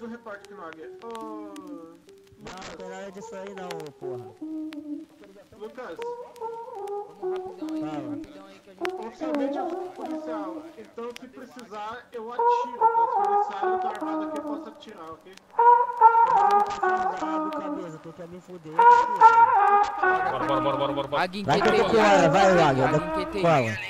mais um repórter que Nogue. Oh, não, não tem nada disso aí não, porra. Lucas. Vamos rapidão aí, rapidão aí que a gente... Oficialmente eu sou policial, então se precisar eu atiro, mas policial eu tô armado aqui eu posso atirar, ok? Brabo, cabeça, tu quer me fuder, Bora, bora, bora, bora, bora. Vai, vai, vai. Vai, vai, vai.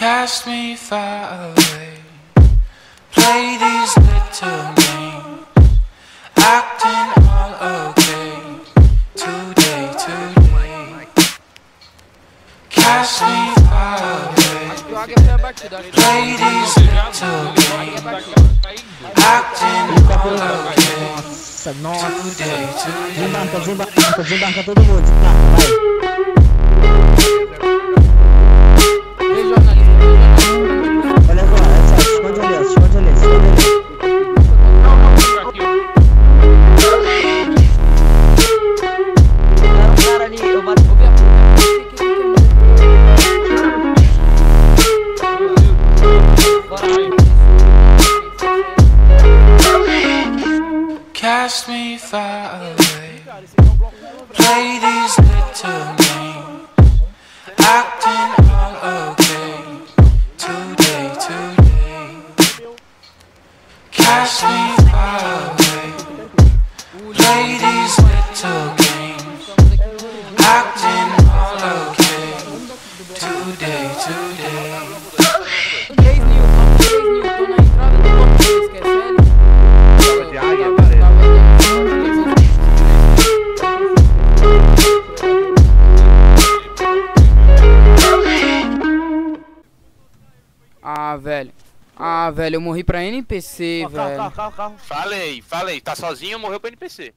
Cast me far away. Play these little games. Acting all okay. Today, today. Cast me far away. e Play these little games. Acting all okay. Today, today. Desembarca, desembarca, desembarca todo mundo. Desembarca, vai. Cast me far away. Play these little Ah, velho, eu morri pra NPC, Ó, carro, velho. carro, carro, carro. Falei, falei. Tá sozinho, morreu pro NPC.